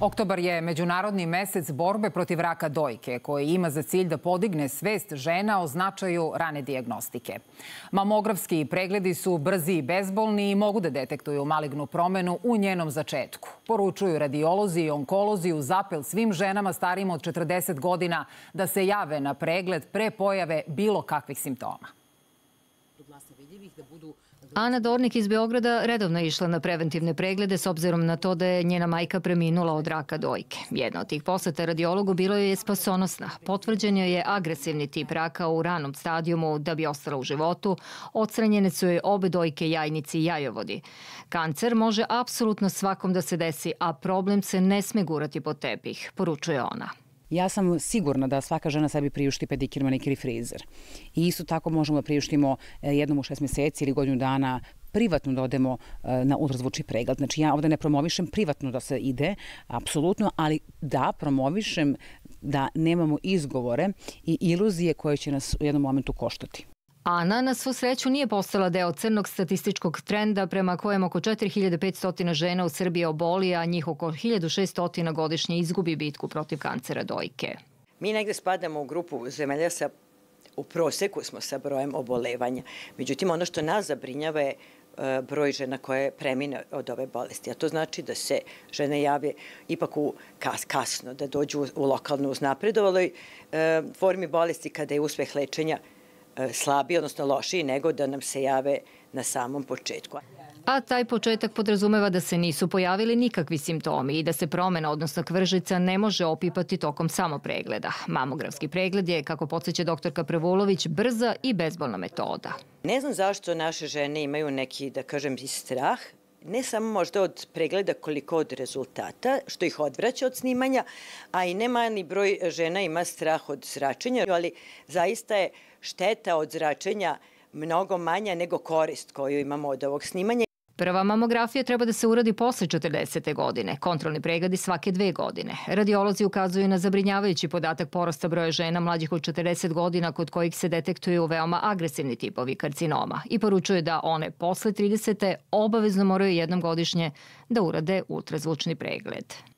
Oktobar je međunarodni mesec borbe protiv raka dojke, koji ima za cilj da podigne svest žena o značaju rane diagnostike. Mamografski pregledi su brzi i bezbolni i mogu da detektuju malignu promenu u njenom začetku. Poručuju radiolozi i onkolozi u zapel svim ženama starijim od 40 godina da se jave na pregled pre pojave bilo kakvih simptoma. Ana Dornik iz Beograda redovno išla na preventivne preglede s obzirom na to da je njena majka preminula od raka dojke. Jedna od tih poseta radiologu bilo je spasonosna. Potvrđen je agresivni tip raka u ranom stadijumu da bi ostala u životu. Odstranjene su joj obe dojke, jajnici i jajovodi. Kancer može apsolutno svakom da se desi, a problem se ne sme gurati pod tepih, poručuje ona. Ja sam sigurna da svaka žena sebi priušti pedikir, manikir i frizer. I isto tako možemo da priuštimo e, jednom u šest meseci ili godinu dana privatno da odemo e, na ultrazvučni pregled. Znači ja ovde ne promovišem privatno da se ide, apsolutno, ali da promovišem da nemamo izgovore i iluzije koje će nas u jednom momentu koštati. Ana na svu sreću nije postala deo crnog statističkog trenda prema kojem oko 4500 žena u Srbiji oboli, a njih oko 1600 godišnje izgubi bitku protiv kancera dojke. Mi negde spadamo u grupu zemelja sa u proseku smo sa brojem obolevanja. Međutim, ono što nas zabrinjava je e, broj žena koje premine od ove bolesti. A to znači da se žene jave ipak u kas, kasno, da dođu u lokalno uznapredovaloj e, formi bolesti kada je uspeh lečenja slabiji, odnosno lošiji nego da nam se jave na samom početku. A taj početak podrazumeva da se nisu pojavili nikakvi simptomi i da se promena, odnosno kvržica, ne može opipati tokom samo pregleda. Mamografski pregled je, kako podsjeća doktorka Prevulović, brza i bezbolna metoda. Ne znam zašto naše žene imaju neki, da kažem, strah ne samo možda od pregleda koliko od rezultata, što ih odvraća od snimanja, a i ne mani broj žena ima strah od zračenja, ali zaista je šteta od zračenja mnogo manja nego korist koju imamo od ovog snimanja. Prva mamografija treba da se uradi posle 40. godine, kontrolni pregledi svake dve godine. Radiolozi ukazuju na zabrinjavajući podatak porasta broja žena mlađih od 40 godina kod kojih se detektuju veoma agresivni tipovi karcinoma i poručuju da one posle 30. obavezno moraju jednom godišnje da urade ultrazvučni pregled.